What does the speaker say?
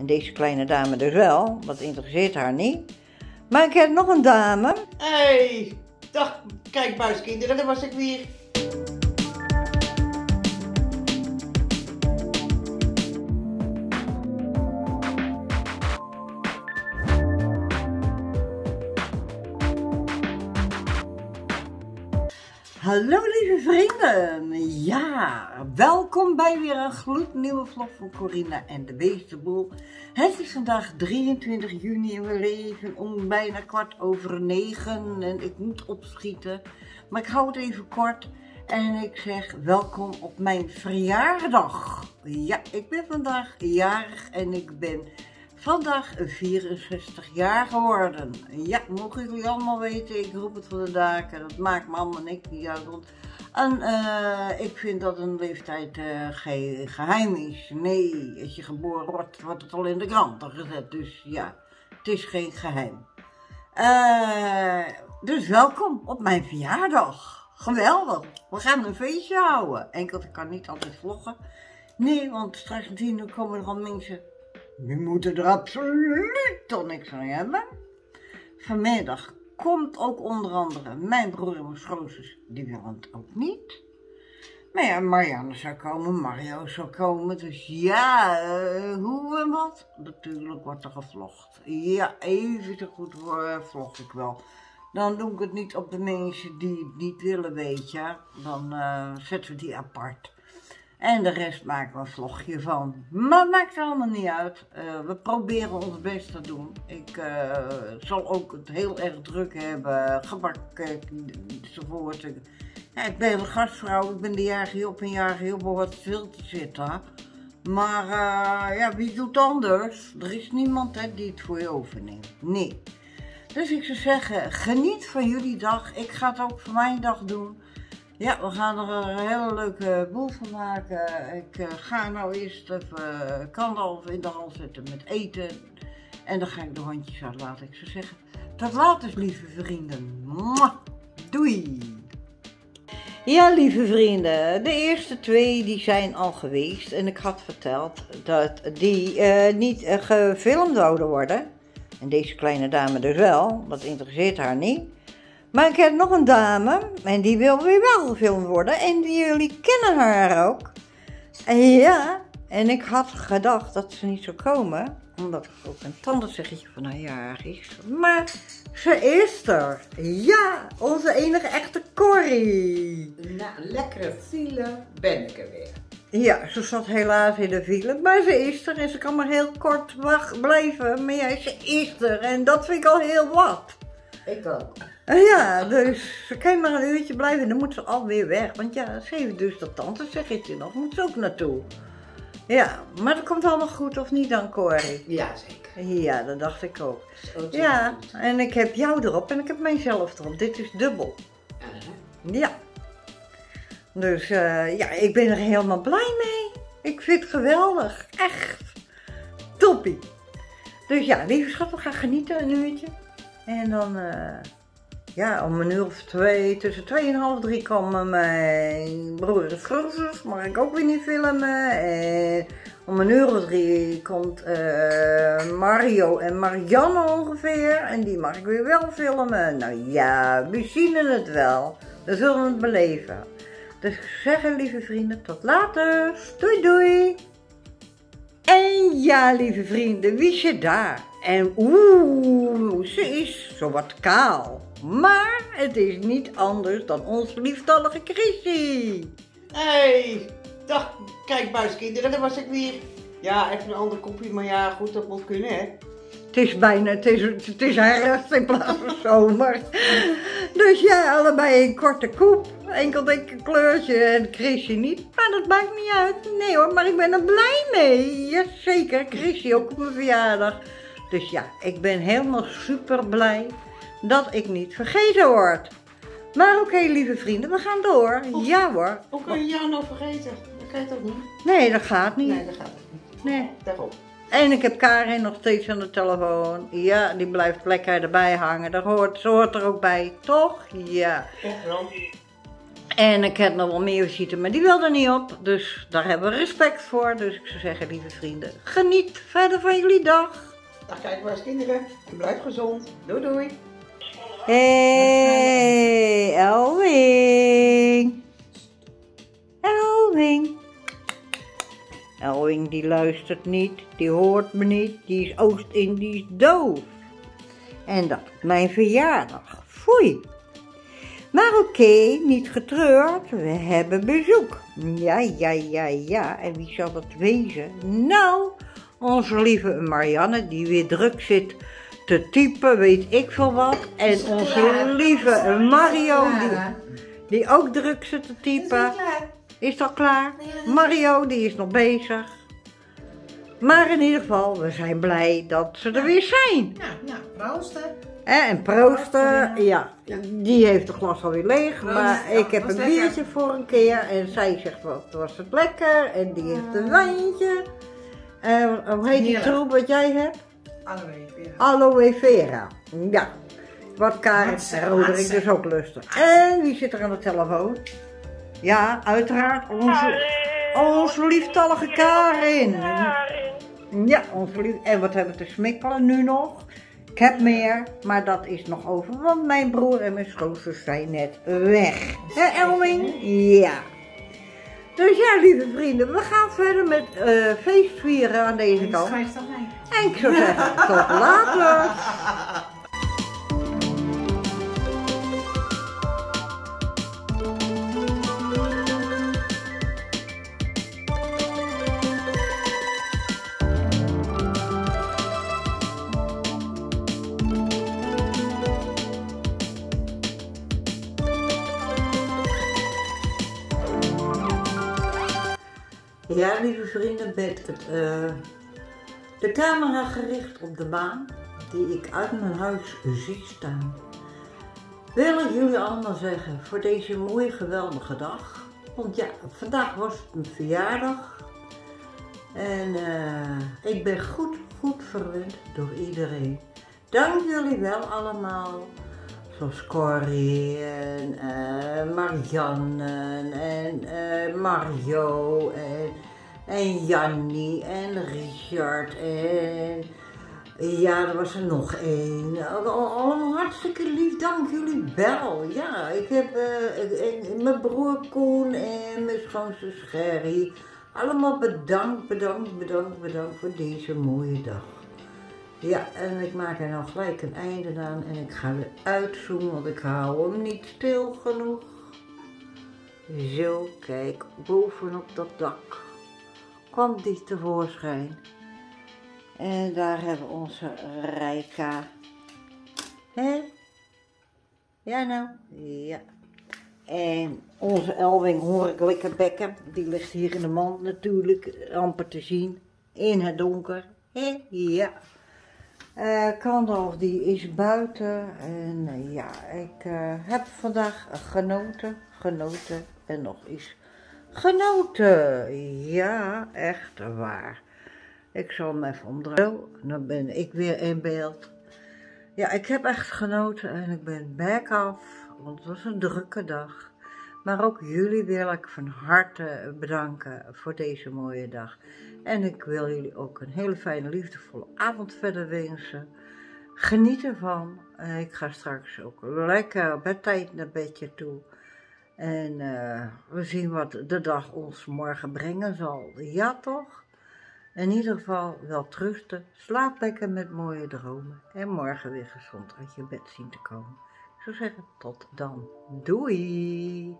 En deze kleine dame dus wel, dat interesseert haar niet. Maar ik heb nog een dame. Hey, dag kijkbuiskinderen, daar was ik weer. Hallo lieve vrienden, ja, welkom bij weer een gloednieuwe vlog van Corina en de Beestenboel. Het is vandaag 23 juni en we leven om bijna kwart over negen en ik moet opschieten. Maar ik hou het even kort en ik zeg welkom op mijn verjaardag. Ja, ik ben vandaag jarig en ik ben vandaag 64 jaar geworden. Ja, mogen jullie allemaal weten, ik roep het voor de daken. Dat maakt me allemaal niks niet uit. En eh, ik vind dat een leeftijd eh, geen geheim is. Nee, als je geboren wordt, wordt het al in de krant gezet. Dus ja, het is geen geheim. Eh, dus welkom op mijn verjaardag. Geweldig. We gaan een feestje houden. Enkel, ik kan niet altijd vloggen. Nee, want straks uur komen er al mensen we moeten er absoluut toch niks van hebben. Vanmiddag komt ook onder andere mijn broer en mijn schoonzus, die willen het ook niet. Maar ja, Marianne zou komen, Mario zou komen, dus ja, uh, hoe en wat? Natuurlijk wordt er gevlogd. Ja, even te goed uh, vlog ik wel. Dan doe ik het niet op de mensen die het niet willen, weet je. Dan uh, zetten we die apart. En de rest maken we een vlogje van. Maar het maakt allemaal niet uit. Uh, we proberen ons best te doen. Ik uh, zal ook het heel erg druk hebben. Gebak enzovoort. Ja, ik ben een gastvrouw. Ik ben de jaar op een jaar heel behoorlijk stil te zitten. Maar ja, wie doet anders? Er is niemand hè, die het voor je overneemt. Nee. Dus ik zou zeggen, geniet van jullie dag. Ik ga het ook voor mijn dag doen. Ja, we gaan er een hele leuke boel van maken. Ik uh, ga nou eerst even uh, kandalf in de hal zetten met eten. En dan ga ik de hondjes uitlaten. Ik zou zeggen, tot later lieve vrienden. Doei! Ja, lieve vrienden, de eerste twee die zijn al geweest. En ik had verteld dat die uh, niet gefilmd zouden worden. En deze kleine dame dus wel, dat interesseert haar niet. Maar ik heb nog een dame en die wil weer wel gefilmd worden. En die, jullie kennen haar ook. En ja, en ik had gedacht dat ze niet zou komen. Omdat ik ook een tandenzeggetje van haar jaar is. Maar ze is er. Ja, onze enige echte Corrie. Na lekkere file ben ik er weer. Ja, ze zat helaas in de file, maar ze is er en ze kan maar heel kort wacht blijven. Maar ja, ze is er en dat vind ik al heel wat. Ik ook. Ja, dus ze kan maar een uurtje blijven en dan moet ze alweer weg. Want ja, ze heeft dus dat tante je nog, moet ze ook naartoe. Ja, maar dat komt allemaal goed of niet dan, Corrie? Ja, zeker. Ja, dat dacht ik ook. Ja, en ik heb jou erop en ik heb mijzelf erop. Dit is dubbel. Uh-huh. Ja. Dus uh, ja, ik ben er helemaal blij mee. Ik vind het geweldig. Echt. Toppie. Dus ja, lieve schat, we gaan genieten een uurtje. En dan... Uh, ja, om een uur of twee, tussen twee en half drie komen mijn broer de cursus, mag ik ook weer niet filmen. En om een uur of drie komt uh, Mario en Marianne ongeveer en die mag ik weer wel filmen. Nou ja, we zien het wel. We zullen het beleven. Dus zeggen lieve vrienden, tot later. Doei doei. En ja, lieve vrienden, wie is je daar? En oeh, ze is zo wat kaal. Maar het is niet anders dan onze lieftallige Chrissy. Hey, dag kijkbuiskinderen, daar was ik weer. Ja, even een ander kopje, maar ja, goed, dat moet kunnen, hè. Het is bijna, het is, het is herfst in plaats van zomer. Dus ja, allebei een korte koep. Enkel een kleurtje en Chrissy niet. Maar dat maakt niet uit. Nee hoor, maar ik ben er blij mee. Jazeker, Chrissy ook op mijn verjaardag. Dus ja, ik ben helemaal super blij dat ik niet vergeten word. Maar oké, lieve vrienden, we gaan door. ja hoor. Hoe kun je jou nou vergeten? Dat kan je toch niet? Nee, dat gaat niet. Nee, dat gaat niet. Nee. Daarop. En ik heb Karin nog steeds aan de telefoon. Ja, die blijft lekker erbij hangen. Dat hoort, ze hoort er ook bij, toch? Ja. En ik heb nog wel meer visite, maar die wilde niet op. Dus daar hebben we respect voor. Dus ik zou zeggen, lieve vrienden, geniet verder van jullie dag. Dag kijkbuiskinderen. En blijf gezond. Doei doei. Hey, Elwing. Elwing. Elwing die luistert niet, die hoort me niet, die is Oost-Indisch doof. En dat op mijn verjaardag. Foei. Maar oké, niet getreurd, we hebben bezoek. Ja, ja, ja, ja. En wie zal dat wezen? Nou, onze lieve Marianne, die weer druk zit te typen, weet ik veel wat. En onze lieve Mario, die, die ook druk zit te typen. Is dat klaar? Mario, die is nog bezig. Maar in ieder geval, we zijn blij dat ze er weer zijn. Ja, nou, proosten. En proosten, ja, die heeft de glas alweer leeg. Maar ik heb een biertje voor een keer. En zij zegt, wat was het lekker. En die heeft een wijntje. En hoe heet die troep wat jij hebt? Aloe vera. Aloe vera. Ja. Wat Karin en Roderick dus ook lusten. En wie zit er aan de telefoon? Ja, uiteraard onze, onze lieftallige Karin. Ja, onze lief. En wat hebben we te smikkelen nu nog? Ik heb meer, maar dat is nog over, want mijn broer en mijn schoonzus zijn net weg. Hè, Elwing? Ja. Dus ja, lieve vrienden, we gaan verder met eh feestvieren aan deze kant. En ik zou zeggen, tot later. Ja, lieve vrienden, met eh, de camera gericht op de baan die ik uit mijn huis zie staan. Wil ik jullie allemaal zeggen voor deze mooie geweldige dag. Want ja, vandaag was het mijn verjaardag. En eh, ik ben goed, goed verwend door iedereen. Dank jullie wel allemaal. Zoals Corrie en eh, Marianne en eh, Mario en, en Jannie en Richard en ja, er was er nog één. Al- al- Allemaal hartstikke lief, dank jullie wel. Ja, ik heb eh, mijn broer Koen en mijn schoonzus Gerry. Allemaal bedankt, bedankt, bedankt, bedankt voor deze mooie dag. Ja, en ik maak er nou gelijk een einde aan en ik ga weer uitzoomen, want ik hou hem niet stil genoeg. Zo, kijk, bovenop dat dak kwam die tevoorschijn. En daar hebben we onze Rijka. Hé? Ja nou? Ja. En onze Elwing hoor ik lekker bekken. Die ligt hier in de mand natuurlijk, amper te zien. In het donker. Hé? Ja. Kandorf die is buiten en eh, ja, ik eh, heb vandaag genoten, genoten en nog eens genoten. Ja, echt waar. Ik zal hem even omdraaien. Dan ben ik weer in beeld. Ja, ik heb echt genoten en ik ben back af, want het was een drukke dag. Maar ook jullie wil ik van harte bedanken voor deze mooie dag. En ik wil jullie ook een hele fijne, liefdevolle avond verder wensen. Geniet ervan. Eh, Ik ga straks ook lekker bij tijd naar bedje toe. En eh, we zien wat de dag ons morgen brengen zal. Ja, toch? In ieder geval wel trusten. Slaap lekker met mooie dromen. En morgen weer gezond uit je bed zien te komen. Ik zou zeggen, tot dan. Doei!